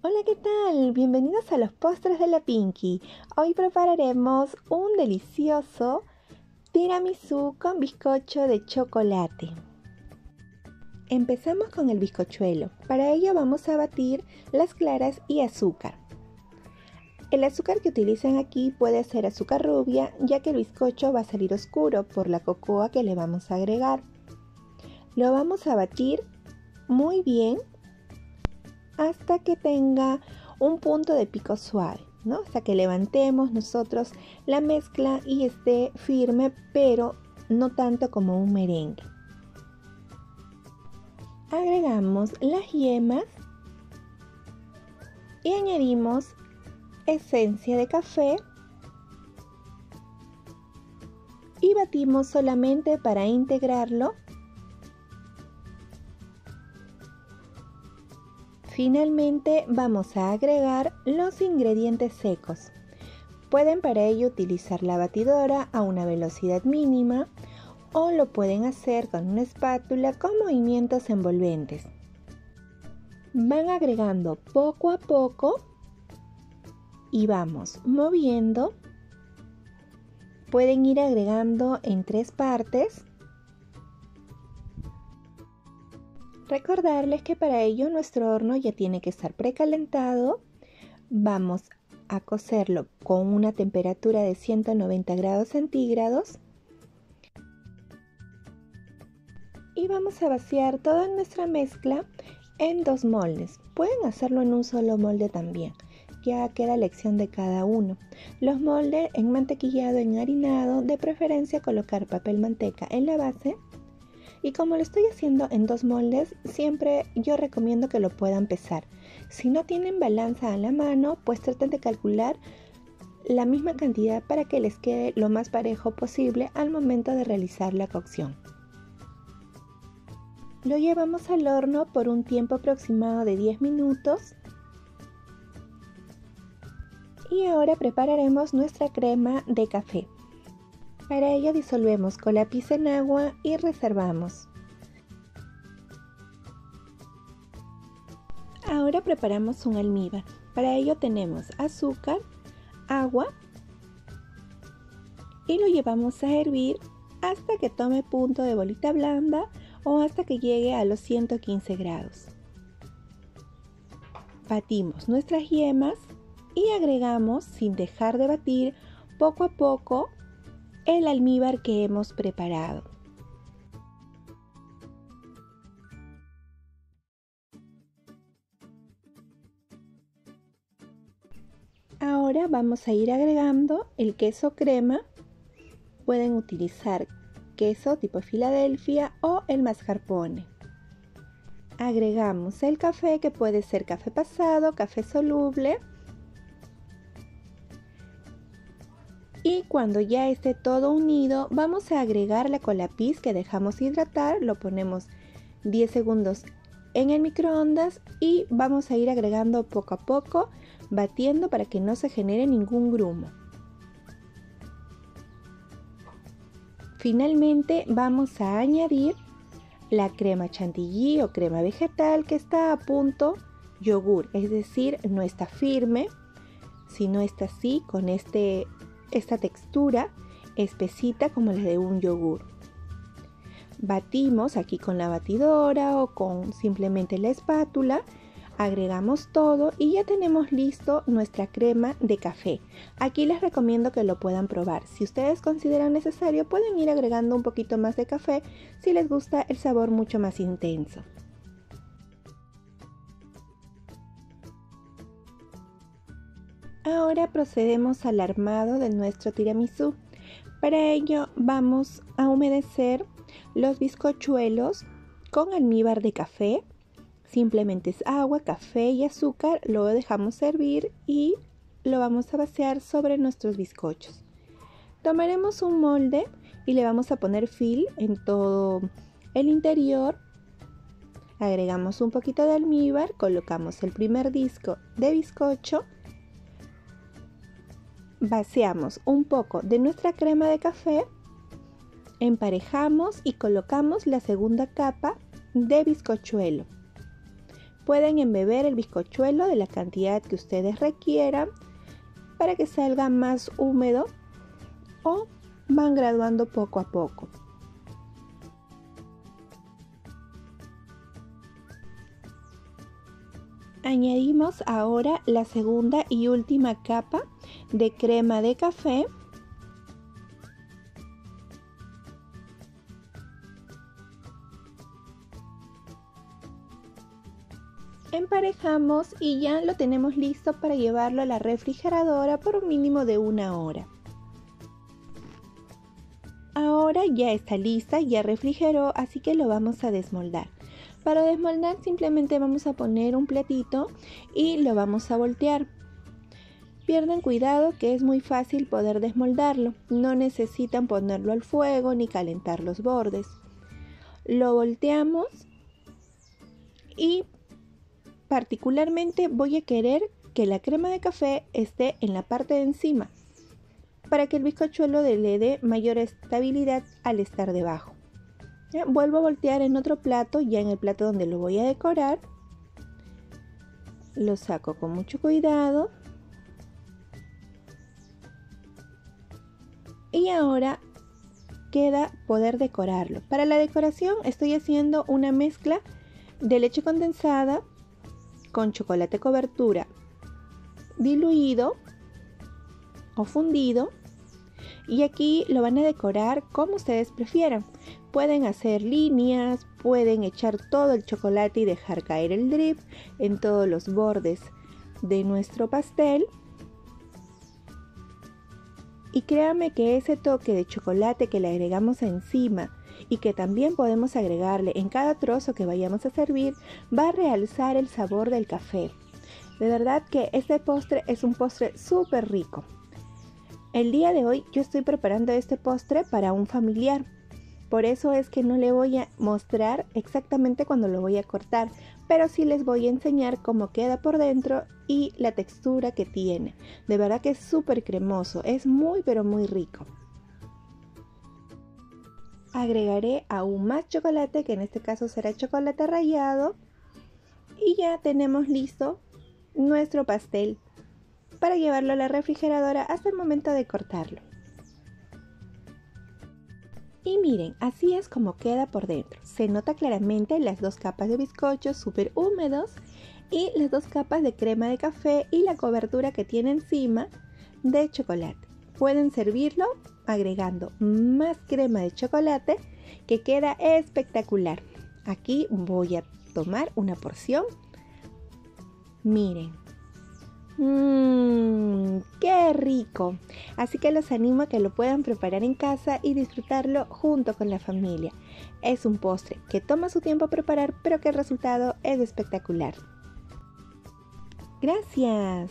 Hola, ¿qué tal? Bienvenidos a los postres de la Pinky. Hoy prepararemos un delicioso tiramisú con bizcocho de chocolate. Empezamos con el bizcochuelo. Para ello vamos a batir las claras y azúcar. El azúcar que utilicen aquí puede ser azúcar rubia, ya que el bizcocho va a salir oscuro por la cocoa que le vamos a agregar. Lo vamos a batir muy bien hasta que tenga un punto de pico suave, ¿no? Hasta que levantemos nosotros la mezcla y esté firme, pero no tanto como un merengue. Agregamos las yemas y añadimos esencia de café y batimos solamente para integrarlo Finalmente vamos a agregar los ingredientes secos. Pueden para ello utilizar la batidora a una velocidad mínima o lo pueden hacer con una espátula con movimientos envolventes. Van agregando poco a poco y vamos moviendo. Pueden ir agregando en tres partes Recordarles que para ello nuestro horno ya tiene que estar precalentado. Vamos a cocerlo con una temperatura de 190 grados centígrados. Y vamos a vaciar toda nuestra mezcla en dos moldes. Pueden hacerlo en un solo molde también. Ya queda elección de cada uno. Los moldes en mantequillado, enharinado, de preferencia colocar papel manteca en la base y como lo estoy haciendo en dos moldes, siempre yo recomiendo que lo puedan pesar. Si no tienen balanza a la mano, pues traten de calcular la misma cantidad para que les quede lo más parejo posible al momento de realizar la cocción. Lo llevamos al horno por un tiempo aproximado de 10 minutos. Y ahora prepararemos nuestra crema de café. Para ello disolvemos con lápiz en agua y reservamos. Ahora preparamos un almíbar. Para ello tenemos azúcar, agua y lo llevamos a hervir hasta que tome punto de bolita blanda o hasta que llegue a los 115 grados. Batimos nuestras yemas y agregamos sin dejar de batir poco a poco el almíbar que hemos preparado. Ahora vamos a ir agregando el queso crema. Pueden utilizar queso tipo Filadelfia o el mascarpone. Agregamos el café que puede ser café pasado, café soluble y cuando ya esté todo unido vamos a agregar la colapis que dejamos hidratar, lo ponemos 10 segundos en el microondas y vamos a ir agregando poco a poco, batiendo para que no se genere ningún grumo. Finalmente vamos a añadir la crema chantilly o crema vegetal que está a punto yogur, es decir, no está firme, sino está así con este esta textura espesita como la de un yogur. Batimos aquí con la batidora o con simplemente la espátula, agregamos todo y ya tenemos listo nuestra crema de café. Aquí les recomiendo que lo puedan probar. Si ustedes consideran necesario pueden ir agregando un poquito más de café si les gusta el sabor mucho más intenso. Ahora procedemos al armado de nuestro tiramisú. Para ello vamos a humedecer los bizcochuelos con almíbar de café. Simplemente es agua, café y azúcar. Lo dejamos hervir y lo vamos a vaciar sobre nuestros bizcochos. Tomaremos un molde y le vamos a poner fil en todo el interior. Agregamos un poquito de almíbar, colocamos el primer disco de bizcocho vaciamos un poco de nuestra crema de café, emparejamos y colocamos la segunda capa de bizcochuelo. Pueden embeber el bizcochuelo de la cantidad que ustedes requieran para que salga más húmedo o van graduando poco a poco. Añadimos ahora la segunda y última capa de crema de café emparejamos y ya lo tenemos listo para llevarlo a la refrigeradora por un mínimo de una hora. Ahora ya está lista, ya refrigeró, así que lo vamos a desmoldar. Para desmoldar simplemente vamos a poner un platito y lo vamos a voltear. Pierdan cuidado que es muy fácil poder desmoldarlo, no necesitan ponerlo al fuego ni calentar los bordes. Lo volteamos y Particularmente voy a querer que la crema de café esté en la parte de encima para que el bizcochuelo le dé mayor estabilidad al estar debajo. Vuelvo a voltear en otro plato, ya en el plato donde lo voy a decorar. Lo saco con mucho cuidado. Y ahora queda poder decorarlo. Para la decoración estoy haciendo una mezcla de leche condensada, con chocolate cobertura diluido o fundido y aquí lo van a decorar como ustedes prefieran. Pueden hacer líneas, pueden echar todo el chocolate y dejar caer el drip en todos los bordes de nuestro pastel. Y créanme que ese toque de chocolate que le agregamos encima y que también podemos agregarle en cada trozo que vayamos a servir va a realzar el sabor del café. De verdad que este postre es un postre súper rico. El día de hoy yo estoy preparando este postre para un familiar. Por eso es que no le voy a mostrar exactamente cuando lo voy a cortar, pero sí les voy a enseñar cómo queda por dentro y la textura que tiene. De verdad que es súper cremoso, es muy pero muy rico agregaré aún más chocolate, que en este caso será chocolate rallado. Y ya tenemos listo nuestro pastel para llevarlo a la refrigeradora hasta el momento de cortarlo. Y miren, así es como queda por dentro. Se nota claramente las dos capas de bizcocho súper húmedos y las dos capas de crema de café y la cobertura que tiene encima de chocolate. Pueden servirlo agregando más crema de chocolate que queda espectacular. Aquí voy a tomar una porción. Miren. Mmm, qué rico. Así que los animo a que lo puedan preparar en casa y disfrutarlo junto con la familia. Es un postre que toma su tiempo preparar, pero que el resultado es espectacular. Gracias.